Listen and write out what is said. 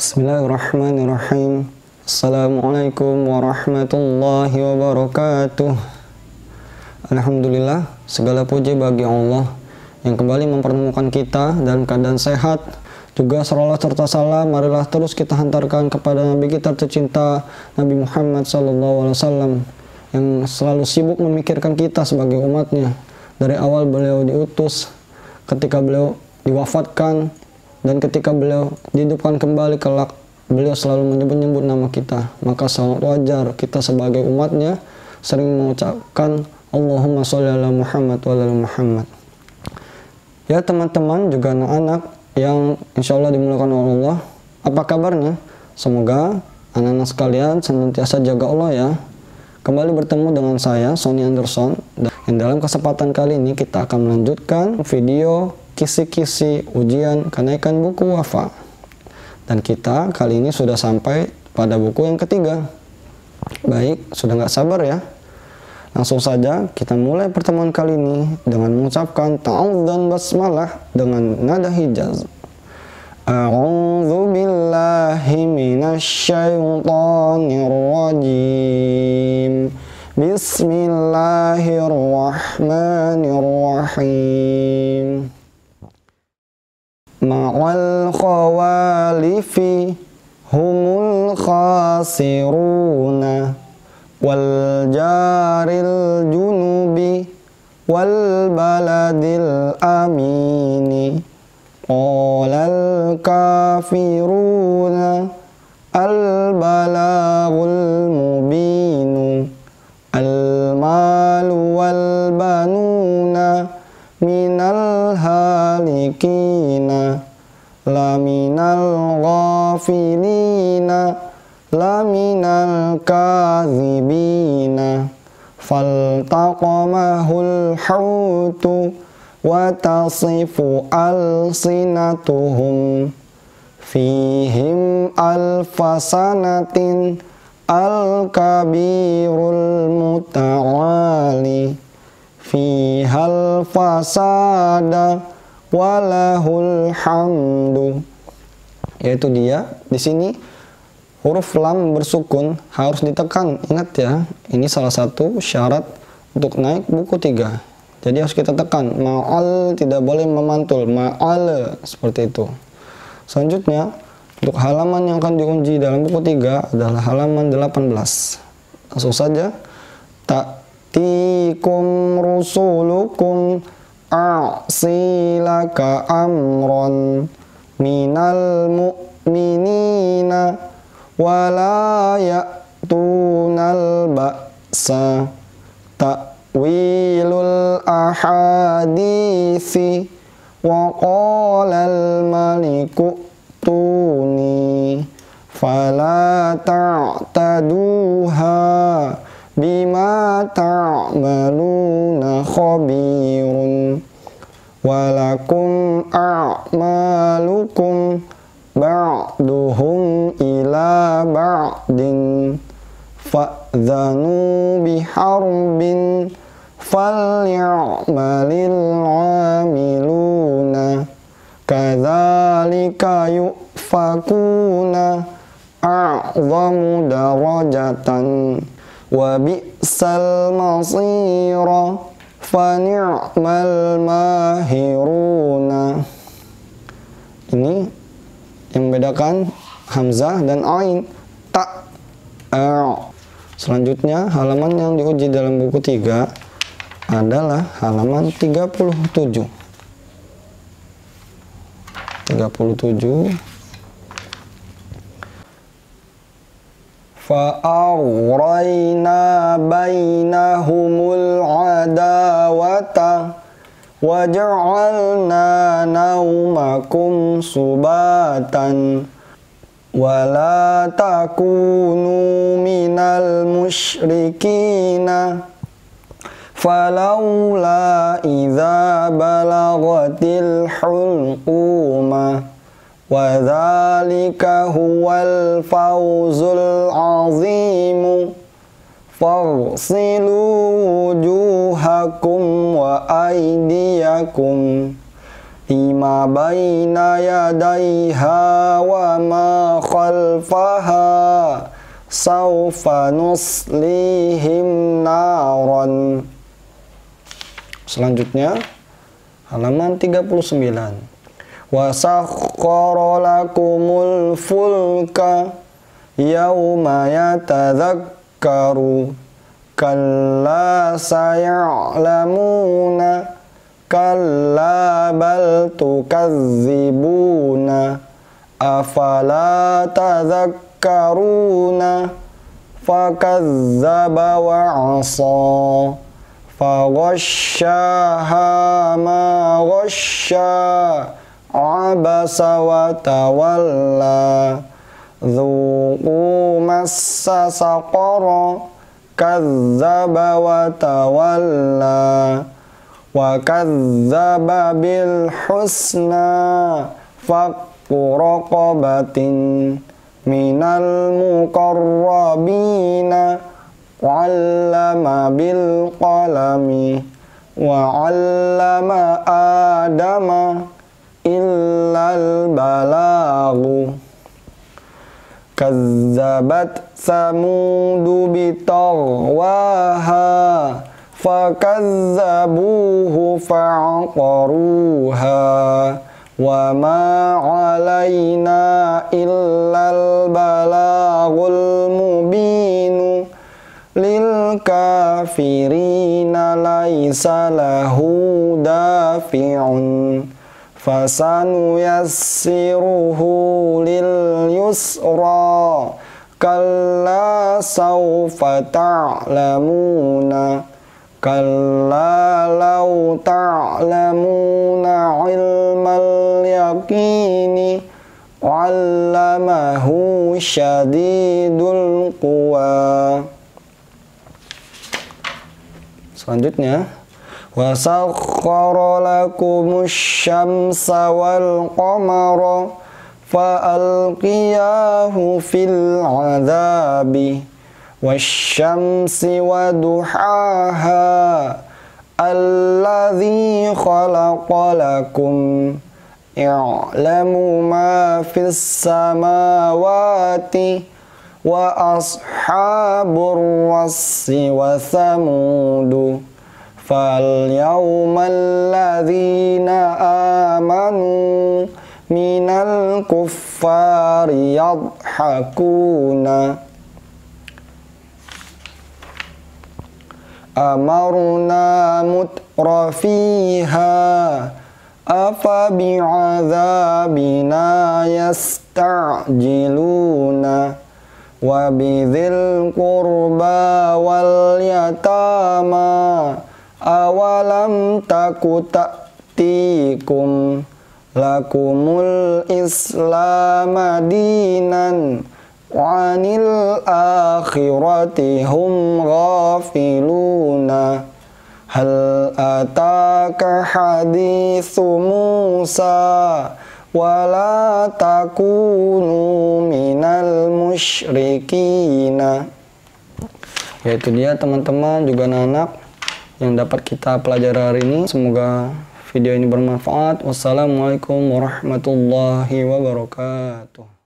Bismillahirrahmanirrahim. Assalamualaikum warahmatullahi wabarakatuh. Alhamdulillah, segala puji bagi Allah yang kembali mempertemukan kita dalam keadaan sehat. Juga salawat serta salam marilah terus kita hantarkan kepada Nabi kita tercinta Nabi Muhammad SAW yang selalu sibuk memikirkan kita sebagai umatnya dari awal beliau diutus ketika beliau diwafatkan dan ketika beliau dihidupkan kembali kelak beliau selalu menyebut-nyebut nama kita. Maka sangat wajar kita sebagai umatnya sering mengucapkan Allahumma sholli ala Muhammad wa ala Muhammad. Ya teman-teman juga anak-anak yang insya Allah dimulakan oleh Allah apa kabarnya? Semoga anak-anak sekalian senantiasa jaga Allah ya. Kembali bertemu dengan saya Sony Anderson. Dan dalam kesempatan kali ini kita akan melanjutkan video kisi-kisi ujian kenaikan buku wafa. Dan kita kali ini sudah sampai pada buku yang ketiga. Baik, sudah nggak sabar ya? Langsung saja kita mulai pertemuan kali ini dengan mengucapkan ta'awud dan basmalah dengan nada hijaz. A'udzu billahi minasyaitonir rajim. Bismillahirrahmanirrahim. والخوالف هم الخاسرون والجار الجنوب والبلد الأمين قال الكافرون البلاغ المبين المال والبنون من الهالكين. لمن الغافلين لمن الكاذبين. فالتقمه الحوت وتصف ألسنتهم. فيهم ألف سنة الكبير المتعالي. فيها الفساد walahul hamdu. Yaitu dia di sini huruf lam bersukun harus ditekan. Ingat ya ini salah satu syarat untuk naik buku tiga. Jadi harus kita tekan. Ma'al tidak boleh memantul. Ma'al seperti itu. Selanjutnya untuk halaman yang akan diuji dalam buku tiga adalah halaman 18 langsung saja. Tak tikum rusulukum a'silaka amron minal mu'minina wala ya'tunal ba'sa ta'wilul ahadisi wa qalal maliku tuni fala ta'taduha bima ta'maluna khabirun walakum a'malukum ba'duhum ila ba'din fa'zanu biharbin falyamalil amiluna kadzalika yufakuna a'zamu darajatan wa bi'sal masira fa ni'mal mahiruna ini yang membedakan hamzah dan ain tak a selanjutnya halaman yang diuji dalam buku 3 adalah halaman 37 37 فأغرينا بينهم العداوة وجعلنا نومكم سباتا ولا تكونوا من المشركين. فلولا إذا بلغت الحلقوم وذلك هو الفوز العظيم. Farsilu wujuhakum wa Aidiyakum, lima baina yadaiha wa ma khalfaha saufa nuslihim naran. Selanjutnya halaman 39 wasakhkhara lakumul fulka Yawma yatadhakka يذكرون كلا سيعلمون كلا بل تكذبون أفلا تذكرون؟ فكذب وعصى فغشاها ما غشا عبس وتولى. ذوقوا مس سقر كذب وتولى وكذب بالحسنى فك رقبة من المقربين وعلم بالقلم وعلم آدم إلا البلاغ كذبت ثمود بطغواها فكذبوه فعقروها وما علينا إلا البلاغ المبين للكافرين ليس له دافع lil yusra kalla sawfa ta'lamuna kalla law ta'lamuna ilmal yaqini 'allamahu syadidul quwa. Selanjutnya وسخر لكم الشمس والقمر فألقياه في العذاب والشمس ودحاها الذي خلق لكم. يعلم ما في السماوات وأصحاب الرس وثمود. فاليوم الذين آمنوا من الكفار يضحكون. أمرنا متر فيها أفبعذابنا يستعجلون. وبذي القربى واليتامى awalam taku ta'tikum lakumul islam dinan wanil akhirati hum ghafiluna. Hal ataka hadithu Musa wala takunu minal musyrikina. Yaitu dia teman-teman juga anak-anak yang dapat kita pelajari hari ini. Semoga video ini bermanfaat. Wassalamualaikum warahmatullahi wabarakatuh.